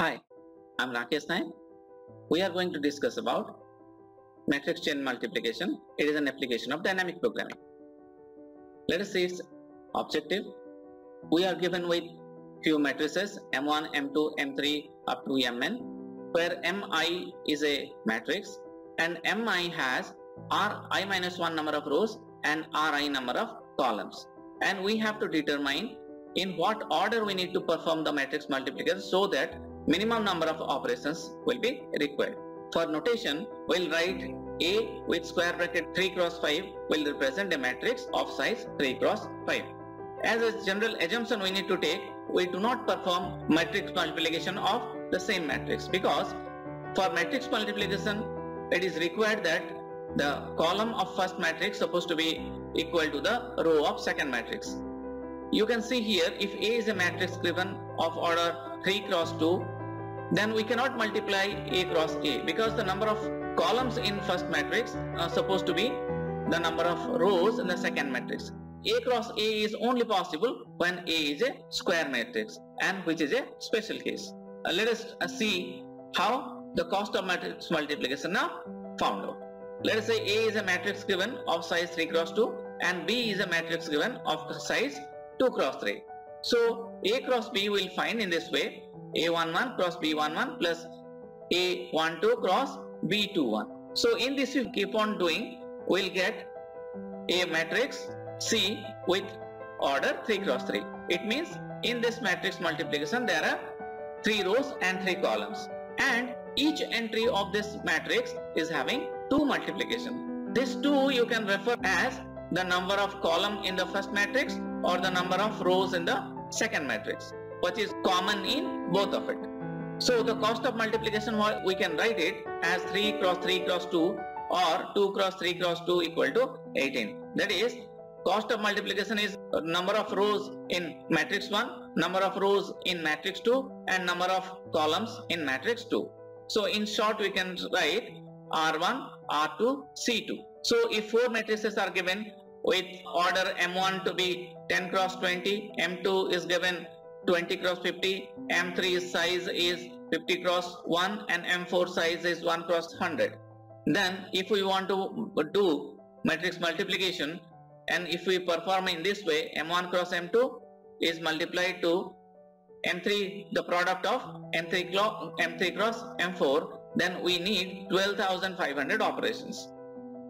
Hi, I'm Rakesh Naik. We are going to discuss about matrix chain multiplication. It is an application of dynamic programming. Let us see its objective. We are given with few matrices M1, M2, M3 up to Mn where Mi is a matrix and Mi has Ri minus 1 number of rows and Ri number of columns and we have to determine in what order we need to perform the matrix multiplication so that minimum number of operations will be required. For notation, we'll write A with square bracket 3 cross 5 will represent a matrix of size 3 cross 5. As a general assumption we need to take, we do not perform matrix multiplication of the same matrix because for matrix multiplication it is required that the column of first matrix supposed to be equal to the row of second matrix. You can see here if A is a matrix given of order 3 cross 2 then we cannot multiply A cross A because the number of columns in first matrix are supposed to be the number of rows in the second matrix. A cross A is only possible when A is a square matrix and which is a special case. Uh, let us uh, see how the cost of matrix multiplication now found out. Let us say A is a matrix given of size 3 cross 2 and B is a matrix given of size 2 cross 3. So A cross B will find in this way A11 cross B11 plus A12 cross B21. So in this we keep on doing, we'll get a matrix C with order 3 cross 3. It means in this matrix multiplication there are 3 rows and 3 columns and each entry of this matrix is having 2 multiplication. This 2 you can refer as the number of column in the first matrix or the number of rows in the second matrix which is common in both of it. So the cost of multiplication we can write it as 3 cross 3 cross 2 or 2 cross 3 cross 2 equal to 18. That is cost of multiplication is number of rows in matrix 1, number of rows in matrix 2 and number of columns in matrix 2. So in short we can write R1, R2, C2. So if four matrices are given with order M1 to be 10 cross 20, M2 is given 20 cross 50, M3 size is 50 cross 1 and M4 size is 1 cross 100. Then if we want to do matrix multiplication and if we perform in this way M1 cross M2 is multiplied to M3 the product of M3, M3 cross M4 then we need 12,500 operations.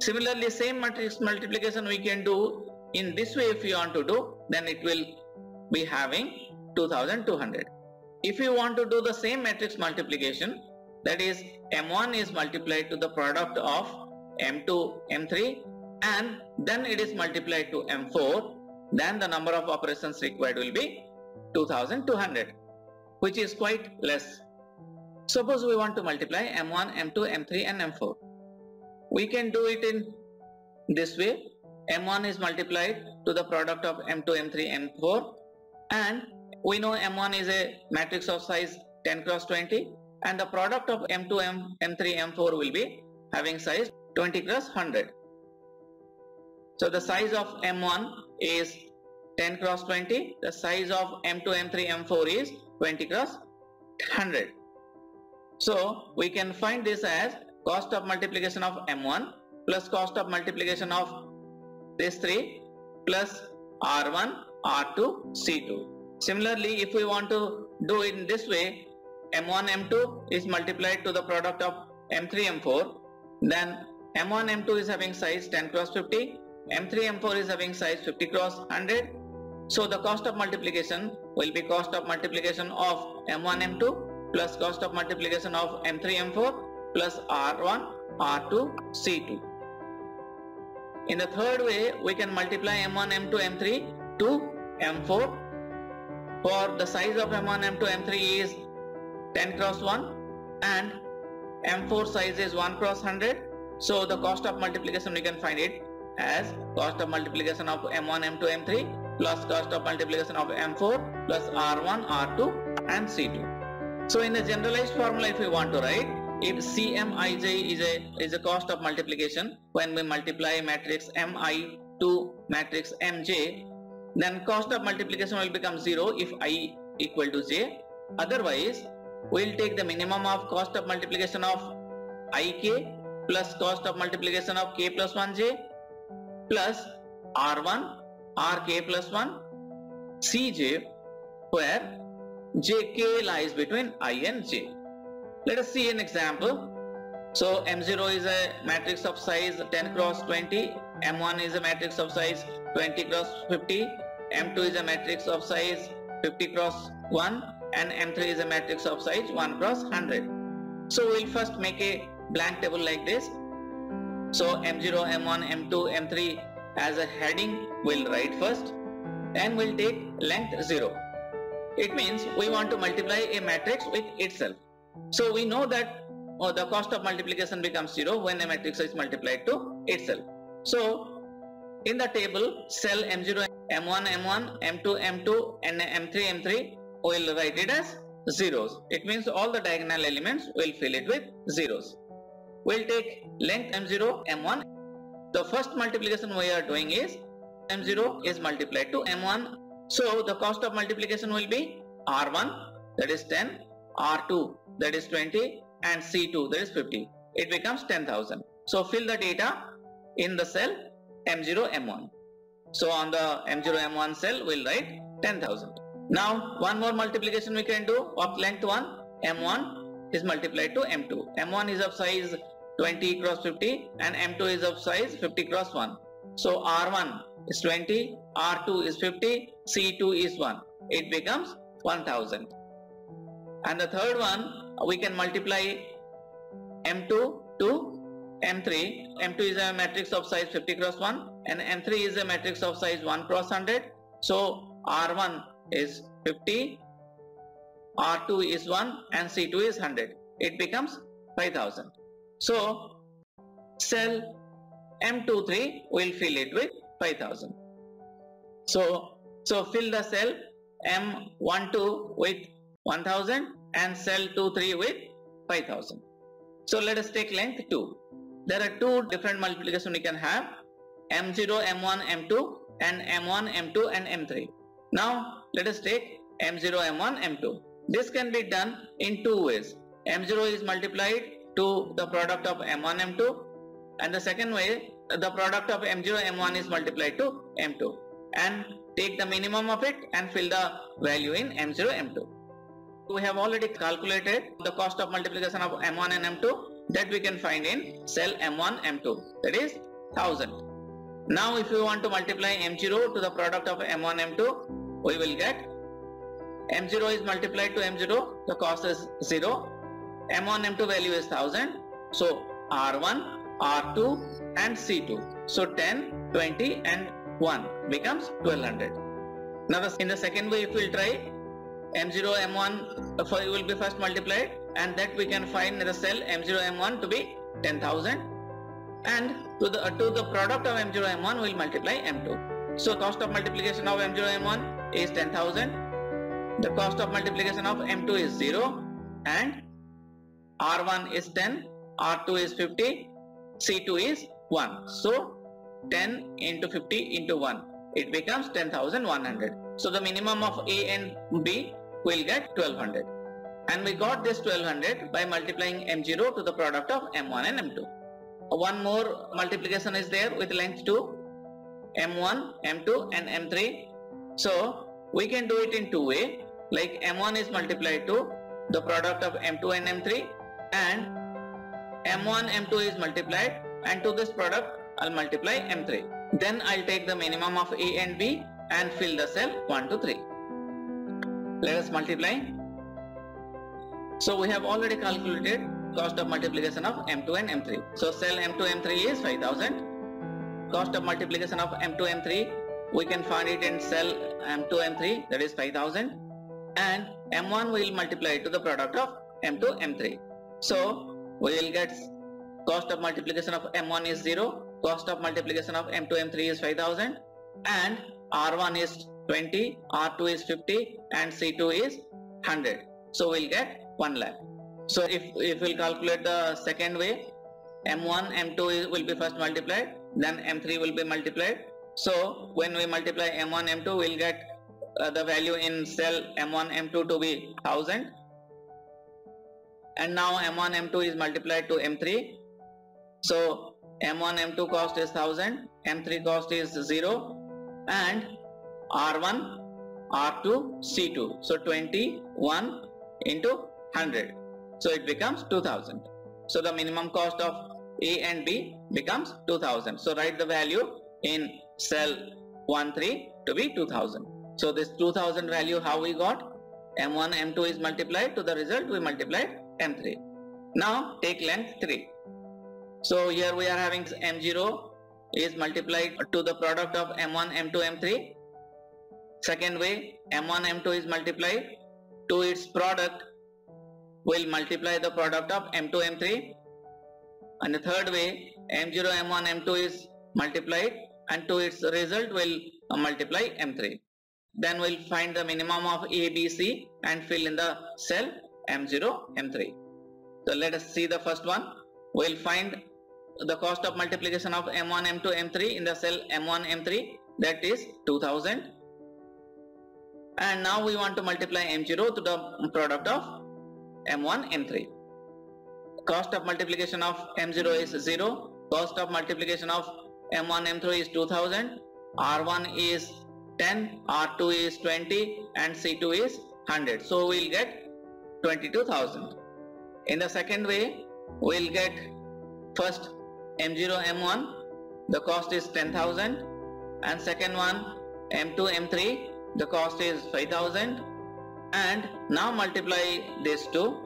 Similarly, same matrix multiplication we can do in this way if you want to do, then it will be having 2200. If you want to do the same matrix multiplication, that is M1 is multiplied to the product of M2, M3 and then it is multiplied to M4, then the number of operations required will be 2200 which is quite less. Suppose we want to multiply M1, M2, M3 and M4 we can do it in this way. M1 is multiplied to the product of m2 m3 m4 and we know m1 is a matrix of size 10 cross 20 and the product of m2 M, m3 m4 will be having size 20 cross 100 so the size of m1 is 10 cross 20 the size of m2 m3 m4 is 20 cross 100 so we can find this as cost of multiplication of m1 plus cost of multiplication of this 3 plus r1 r2 c2 similarly if we want to do it in this way m1 m2 is multiplied to the product of m3 m4 then m1 m2 is having size 10 cross 50 m3 m4 is having size 50 cross 100 so the cost of multiplication will be cost of multiplication of m1 m2 plus cost of multiplication of m3 m4 plus R1, R2, C2. In the third way, we can multiply M1, M2, M3 to M4. For the size of M1, M2, M3 is 10 cross 1 and M4 size is 1 cross 100. So the cost of multiplication we can find it as cost of multiplication of M1, M2, M3 plus cost of multiplication of M4 plus R1, R2 and C2. So in a generalized formula if we want to write if Cmij is a is a cost of multiplication when we multiply matrix Mi to matrix Mj then cost of multiplication will become 0 if i equal to j otherwise we'll take the minimum of cost of multiplication of ik plus cost of multiplication of k plus 1j plus r1 rk plus 1 cj where jk lies between i and j. Let us see an example. So M0 is a matrix of size 10 cross 20, M1 is a matrix of size 20 cross 50, M2 is a matrix of size 50 cross 1 and M3 is a matrix of size 1 cross 100. So we'll first make a blank table like this. So M0, M1, M2, M3 as a heading we'll write first and we'll take length 0. It means we want to multiply a matrix with itself. So we know that oh, the cost of multiplication becomes 0 when a matrix is multiplied to itself. So in the table cell M0, M1, M1, M2, M2 and M3, M3 we'll write it as zeros. It means all the diagonal elements will fill it with zeros. We'll take length M0, M1. The first multiplication we are doing is M0 is multiplied to M1. So the cost of multiplication will be R1 that is 10, R2 that is 20 and C2 that is 50. It becomes 10,000. So fill the data in the cell M0, M1. So on the M0, M1 cell we'll write 10,000. Now one more multiplication we can do of length 1 M1 is multiplied to M2. M1 is of size 20 cross 50 and M2 is of size 50 cross 1. So R1 is 20, R2 is 50, C2 is 1. It becomes 1000. And the third one we can multiply M2 to M3. M2 is a matrix of size 50 cross 1 and M3 is a matrix of size 1 cross 100. So R1 is 50, R2 is 1 and C2 is 100. It becomes 5000. So cell M23 will fill it with 5000. So, so fill the cell M12 with 1000 and cell 2, 3 with 5000. So let us take length 2. There are two different multiplication we can have M0, M1, M2 and M1, M2 and M3. Now let us take M0, M1, M2. This can be done in two ways. M0 is multiplied to the product of M1, M2 and the second way the product of M0, M1 is multiplied to M2 and take the minimum of it and fill the value in M0, M2. We have already calculated the cost of multiplication of M1 and M2 that we can find in cell M1, M2 that is 1000. Now if we want to multiply M0 to the product of M1, M2 we will get m0 is multiplied to m0 the cost is 0 m1 m2 value is 1000 so r1 r2 and c2 so 10 20 and 1 becomes 1200 now in the second way if we will try m0 m1 will be first multiplied and that we can find the cell m0 m1 to be 10000 and to the uh, to the product of m0 m1 we will multiply m2 so cost of multiplication of m0 m1 is 10,000. The cost of multiplication of M2 is 0 and R1 is 10, R2 is 50, C2 is 1. So 10 into 50 into 1. It becomes 10,100. So the minimum of A and B will get 1200. And we got this 1200 by multiplying M0 to the product of M1 and M2. One more multiplication is there with length 2, M1, M2 and M3 so we can do it in two way like M1 is multiplied to the product of M2 and M3 and M1 M2 is multiplied and to this product I'll multiply M3. Then I'll take the minimum of A and B and fill the cell 1 to 3. Let us multiply. So we have already calculated cost of multiplication of M2 and M3. So cell M2 M3 is 5000. Cost of multiplication of M2 M3 we can find it in cell M2, M3 that is 5000 and M1 will multiply to the product of M2, M3. So we will get cost of multiplication of M1 is 0, cost of multiplication of M2, M3 is 5000 and R1 is 20, R2 is 50 and C2 is 100. So we'll get 1 lakh. So if, if we'll calculate the second way, M1, M2 is, will be first multiplied, then M3 will be multiplied so when we multiply M1, M2, we'll get uh, the value in cell M1, M2 to be 1000 and now m1 m2 is multiplied to m3 so m1 m2 cost is 1000 m3 cost is 0 and r1 r2 c2 so 21 into 100 so it becomes 2000 so the minimum cost of a and b becomes 2000 so write the value in cell 1 3 to be 2000 so this 2000 value how we got? M1 m2 is multiplied. To the result we multiplied m3 now take length 3 so here we are having m0 is multiplied to the product of m1 m2 m3 second way m1 m2 is multiplied. To its product. Will multiply the product of m2 m3 and the third way m0 m1 m2 is multiplied. And to its result will multiply m3 then we'll find the minimum of a b c and fill in the cell m0 m3 so let us see the first one. We'll find the cost of multiplication of m1 m2 m3 in the cell m1 m3 that is 2000 and now we want to multiply m0 to the product of m1 m3 cost of multiplication of m0 is 0 cost of multiplication of m1 m3 is 2000 r1 is 10 r2 is 20 and c2 is 100 so we'll get 22000 in the second way we'll get first m0 m1 the cost is 10000 and second one m2 m3 the cost is 5000 and now multiply this two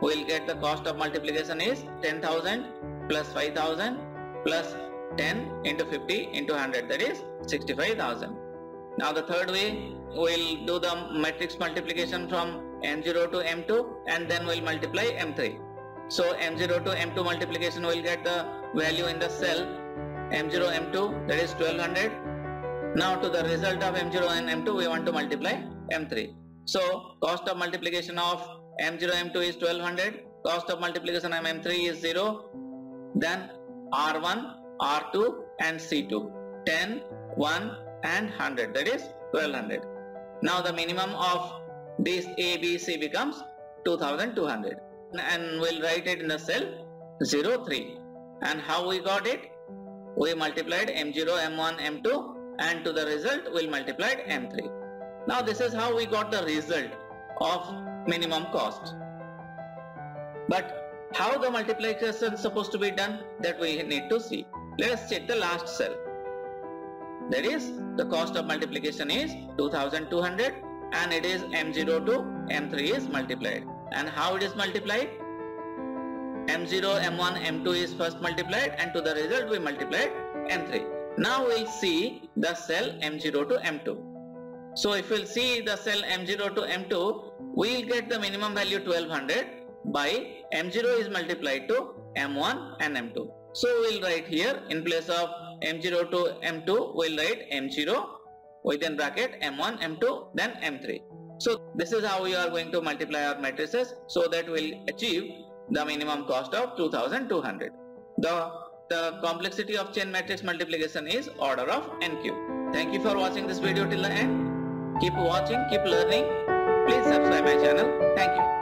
we'll get the cost of multiplication is 10000 plus 5000 plus 10 into 50 into 100 that is 65000 now the third way we'll do the matrix multiplication from m0 to m2 and then we'll multiply m3 so m0 to m2 multiplication will get the value in the cell. M0 m2 that is 1200 now to the result of m0 and m2 we want to multiply m3 so cost of multiplication of m0 m2 is 1200 cost of multiplication of m3 is 0 then r1 r2 and c2 10 1 and 100 that is 1200 now the minimum of this a b c becomes 2200 and we'll write it in the cell 03 and how we got it? We multiplied m0 m1 m2 and to the result we'll multiplied m3 now this is how we got the result of minimum cost. But how the multiplication is supposed to be done that we need to see. Let us check the last cell. That is the cost of multiplication is 2200 and it is m0 to m3 is multiplied. And how it is multiplied? M0 m1 m2 is first multiplied and to the result we multiplied m3 now we'll see the cell m0 to m2 so if we'll see the cell m0 to m2 we'll get the minimum value 1200 by m0 is multiplied to m1 and m2 so we'll write here in place of m0 to m2 we'll write m0 within bracket m1 m2 then m3 so this is how we are going to multiply our matrices so that we'll achieve the minimum cost of 2200 the the complexity of chain matrix multiplication is order of n cube. Thank you for watching this video till the end. Keep watching keep learning. Please subscribe my channel. Thank you